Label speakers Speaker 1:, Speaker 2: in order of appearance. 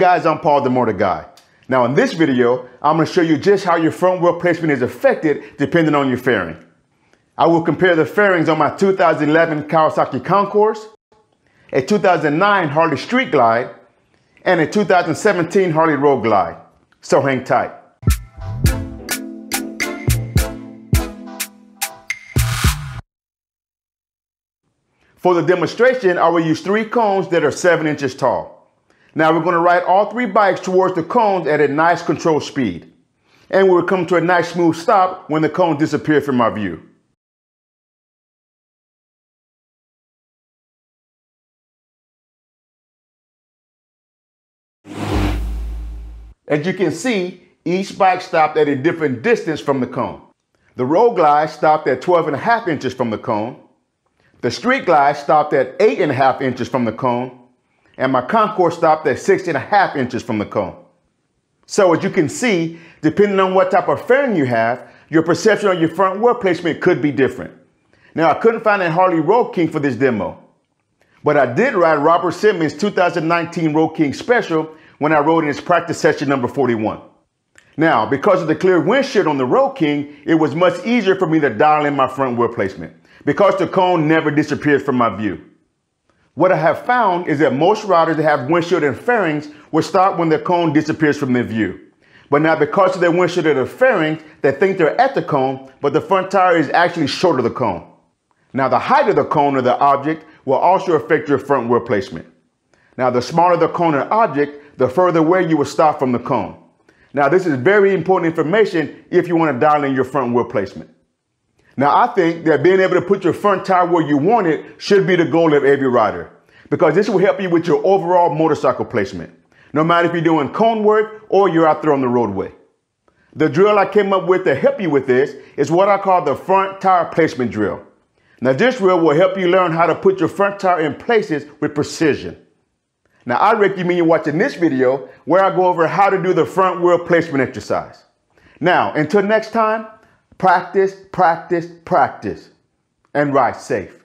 Speaker 1: Guys, I'm Paul the Motor Guy. Now in this video, I'm going to show you just how your front wheel placement is affected depending on your fairing. I will compare the fairings on my 2011 Kawasaki Concours, a 2009 Harley Street Glide, and a 2017 Harley Road Glide. So hang tight. For the demonstration, I will use three cones that are seven inches tall. Now we're going to ride all three bikes towards the cones at a nice controlled speed. And we'll come to a nice smooth stop when the cone disappears from our view. As you can see, each bike stopped at a different distance from the cone. The road glide stopped at 12 and a half inches from the cone. The street glide stopped at eight and a half inches from the cone and my concours stopped at six and a half inches from the cone. So as you can see, depending on what type of fairing you have, your perception of your front wheel placement could be different. Now I couldn't find a Harley Road King for this demo, but I did ride Robert Simmons' 2019 Road King Special when I rode in his practice session number 41. Now, because of the clear windshield on the Road King, it was much easier for me to dial in my front wheel placement because the cone never disappears from my view. What I have found is that most riders that have windshield and fairings will stop when the cone disappears from their view. But now because of their windshield and their fairings, they think they're at the cone, but the front tire is actually short of the cone. Now the height of the cone or the object will also affect your front wheel placement. Now the smaller the cone or object, the further away you will stop from the cone. Now this is very important information if you want to dial in your front wheel placement. Now, I think that being able to put your front tire where you want it should be the goal of every rider because this will help you with your overall motorcycle placement, no matter if you're doing cone work or you're out there on the roadway. The drill I came up with to help you with this is what I call the front tire placement drill. Now, this drill will help you learn how to put your front tire in places with precision. Now, I recommend you watching this video where I go over how to do the front wheel placement exercise. Now, until next time, Practice, practice, practice, and ride safe.